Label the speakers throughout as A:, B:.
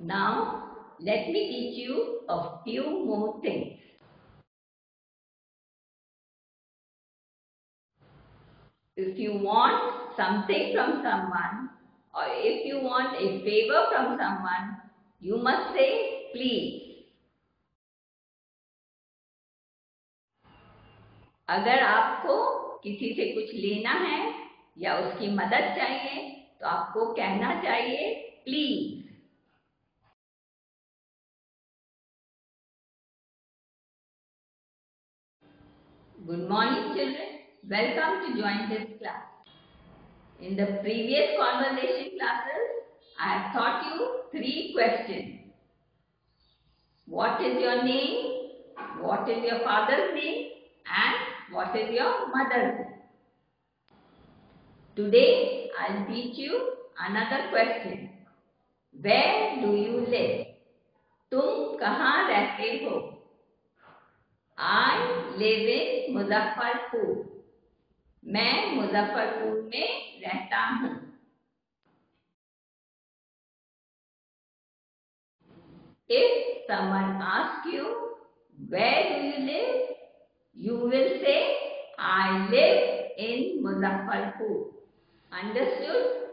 A: Now, let me teach you a few more things. If you want something from someone or if you want a favor from someone, you must say please. अगर आपको किसी से कुछ लेना है या उसकी मदद चाहिए तो आपको कहना चाहिए please Good morning children. Welcome to join this class. In the previous conversation classes, I have taught you three questions. What is your name? What is your father's name? And what is your mother's name? Today, I'll teach you another question. Where do you live? तुम कहाँ रहते हो I live in Muzaffarpur मैं मुजफ्फरपुर में रहता हूँ If someone asks you, where do you live? You will say, I live in Muzaffarpur. Understood?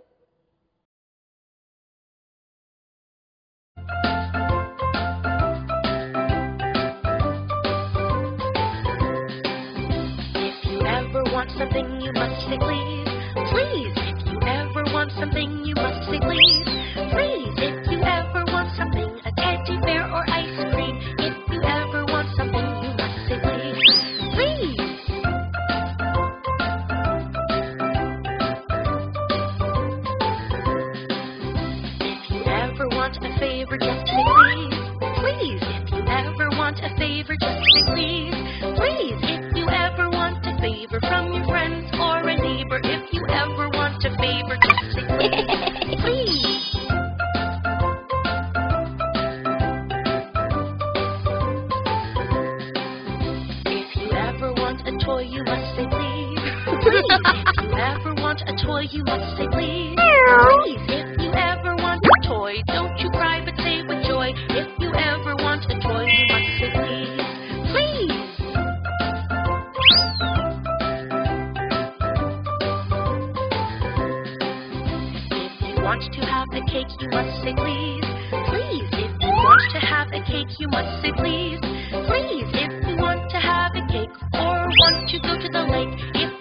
B: Want something, you must say please. Please, if you ever want something, you must say please. Please, if you ever want something, a teddy bear or ice cream. If you ever want something, you must say please. Please. If you ever want a favor, just say please. Please, if you ever want a favor, just say please. Please, favor from your friends or a neighbor, if you ever want a favor, just say please. please. If you ever want a toy, you must say please. Please, if you ever want a toy, you must say please. Please, if you ever want a toy, want to have a cake, you must say please. Please, if you want to have a cake, you must say please. Please, if you want to have a cake or want to go to the lake, if